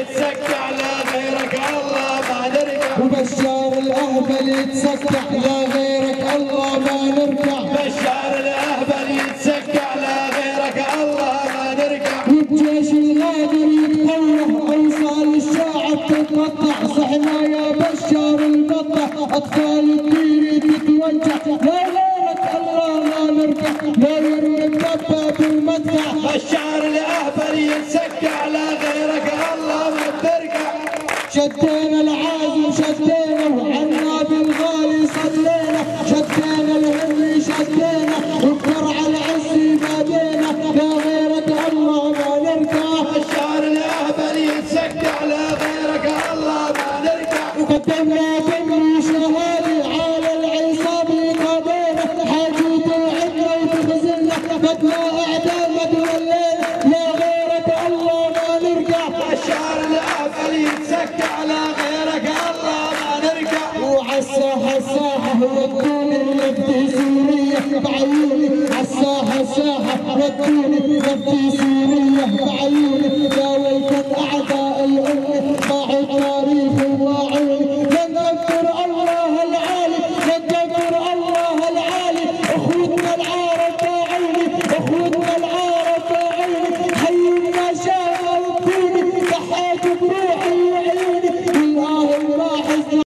يتسكع غيرك الله ما نرجع. وبشار الأهبل يتسكع لا غيرك الله ما نرجع. بشار الأهبل يتسكع على غيرك الله ما نرجع. والجيش الغادر يتقوى أوصال الشعب تتقطع. صحنا يا بشار البطة أطفال الدين تتوجع. لا غيرك الله ما نرجع. لا يرمي الدباب المدفع. شدينا العازم شدينا وعنا بالغالي صلينا. شدينا الهمي شدينا. والقرع العزي نادينا لا غيرك الله ما نرجع بشار الأهبل يتسكع على غيرك الله ما نرجع وقدمنا كل شهادي على العصابة قضينا. حاجوت وعدنا وتخزلنا بدنا اعدام الليل. لا غيرك الله ما نرجع بشار الأهبل يتسكع على غيرك الله ما نرجع وعالساحة الساحة ودوني لنبتي سوريا بعيوني عالساحة الساحة ودوني لنبتي سوريا